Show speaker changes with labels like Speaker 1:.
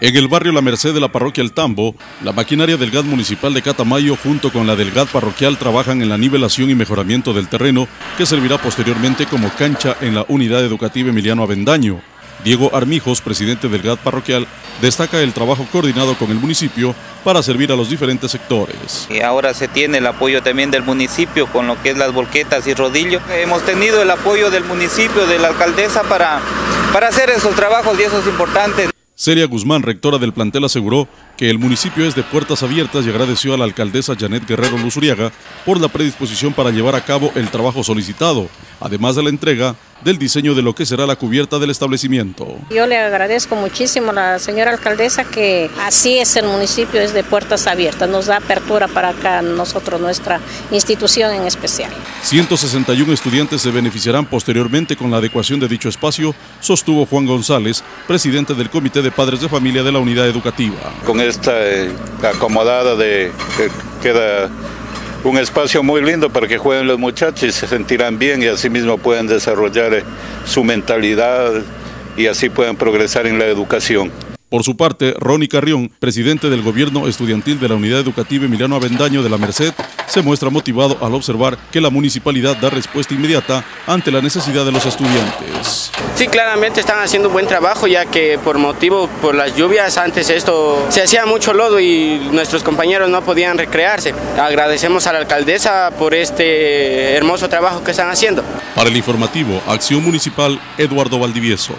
Speaker 1: En el barrio La Merced de la parroquia El Tambo, la maquinaria del GAD municipal de Catamayo junto con la del GAD parroquial trabajan en la nivelación y mejoramiento del terreno que servirá posteriormente como cancha en la unidad educativa Emiliano Avendaño. Diego Armijos, presidente del GAD parroquial, destaca el trabajo coordinado con el municipio para servir a los diferentes sectores.
Speaker 2: Y ahora se tiene el apoyo también del municipio con lo que es las volquetas y rodillos. Hemos tenido el apoyo del municipio, de la alcaldesa para, para hacer esos trabajos y eso es importante.
Speaker 1: Celia Guzmán, rectora del plantel, aseguró que el municipio es de puertas abiertas y agradeció a la alcaldesa Janet Guerrero Luzuriaga por la predisposición para llevar a cabo el trabajo solicitado, además de la entrega del diseño de lo que será la cubierta del establecimiento.
Speaker 3: Yo le agradezco muchísimo a la señora alcaldesa que así es el municipio, es de puertas abiertas, nos da apertura para acá nosotros, nuestra institución en especial.
Speaker 1: 161 estudiantes se beneficiarán posteriormente con la adecuación de dicho espacio, sostuvo Juan González, presidente del Comité de Padres de Familia de la Unidad Educativa.
Speaker 4: Con esta eh, acomodada de que queda un espacio muy lindo para que jueguen los muchachos y se sentirán bien y así mismo pueden desarrollar eh, su mentalidad y así pueden progresar en la educación.
Speaker 1: Por su parte, Ronnie Carrión, presidente del gobierno estudiantil de la Unidad Educativa Emiliano Avendaño de la Merced, se muestra motivado al observar que la municipalidad da respuesta inmediata ante la necesidad de los estudiantes.
Speaker 5: Sí, claramente están haciendo un buen trabajo ya que por motivo, por las lluvias, antes esto se hacía mucho lodo y nuestros compañeros no podían recrearse. Agradecemos a la alcaldesa por este hermoso trabajo que están haciendo.
Speaker 1: Para el informativo, Acción Municipal, Eduardo Valdivieso.